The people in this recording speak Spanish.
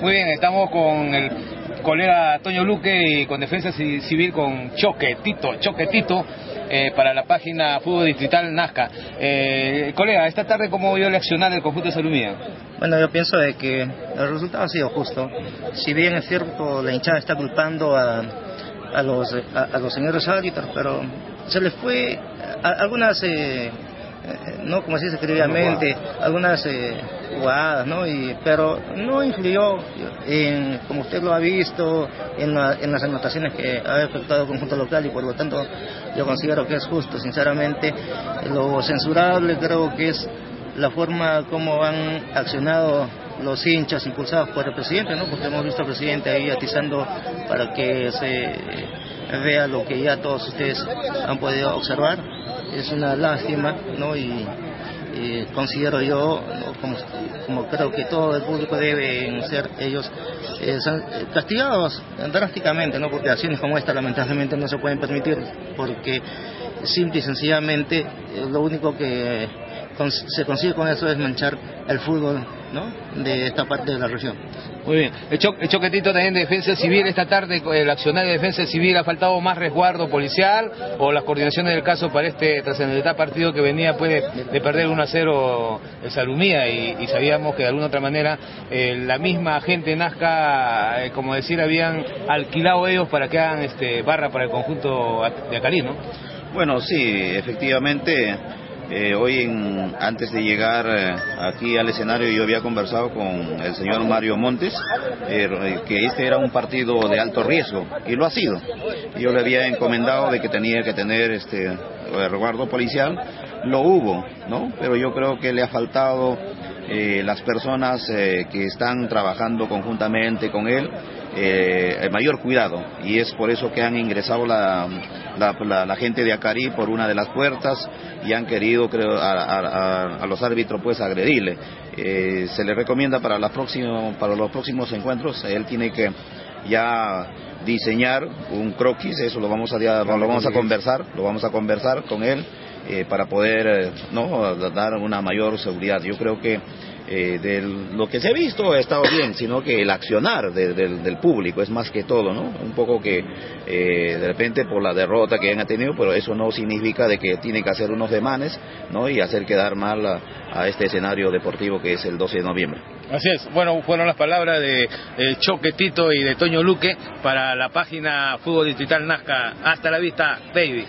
Muy bien, estamos con el colega Toño Luque y con Defensa Civil con Choque Tito, Choque Tito, eh, para la página Fútbol Distrital Nazca. Eh, colega, esta tarde, ¿cómo vio el accionar del conjunto de Salumía? Bueno, yo pienso de que el resultado ha sido justo. Si bien es cierto, la hinchada está culpando a, a los, a, los señores árbitros, pero se les fue algunas... Eh, eh, no como se dice previamente, algunas eh, jugadas, ¿no? Y, pero no influyó, en, como usted lo ha visto, en, en las anotaciones que ha efectuado el conjunto local y por lo tanto yo considero que es justo, sinceramente. Lo censurable creo que es la forma como han accionado los hinchas impulsados por el presidente, ¿no? Porque hemos visto al presidente ahí atizando para que se vea lo que ya todos ustedes han podido observar es una lástima, ¿no? Y, considero yo, como, creo que todo el público deben ser ellos eh, castigados drásticamente, ¿no? Porque acciones como esta lamentablemente no se pueden permitir, porque simple y sencillamente eh, lo único que se consigue con eso es manchar el fútbol ¿no? de esta parte de la región. Muy bien. El, choquetito también de Defensa Civil esta tarde, el accionario de Defensa Civil ha faltado más resguardo policial o las coordinaciones del caso para este trascendental partido que venía pues, de, perder 1 a 0 el Salumía y, sabíamos que de alguna otra manera eh, la misma gente Nazca, eh, como decir, habían alquilado ellos para que hagan este barra para el conjunto de Acalí, ¿no? Bueno, sí, efectivamente eh, hoy, antes de llegar eh, aquí al escenario, yo había conversado con el señor Mario Montes, eh, que este era un partido de alto riesgo, y lo ha sido. Yo le había encomendado de que tenía que tener este resguardo policial, lo hubo, ¿no? Pero yo creo que le ha faltado las personas que están trabajando conjuntamente con él, el mayor cuidado, y es por eso que han ingresado la la, gente de Acari por una de las puertas y han querido creo, a, los árbitros pues agredirle. Eh, se le recomienda para, la para los próximos encuentros, él tiene que ya diseñar un croquis, eso lo vamos a, lo vamos a conversar, lo vamos a conversar con él eh, para poder eh, no dar una mayor seguridad. Yo creo que eh, de lo que se ha visto ha estado bien, sino que el accionar del público es más que todo, ¿no? Un poco que eh, de repente por la derrota que han tenido, pero eso no significa de que tiene que hacer unos demanes, ¿no? Y hacer quedar mal a, este escenario deportivo que es el 12 de noviembre. Así es, bueno, fueron las palabras de eh, Choquetito y de Toño Luque para la página Fútbol Distrital Nazca. Hasta la vista, baby.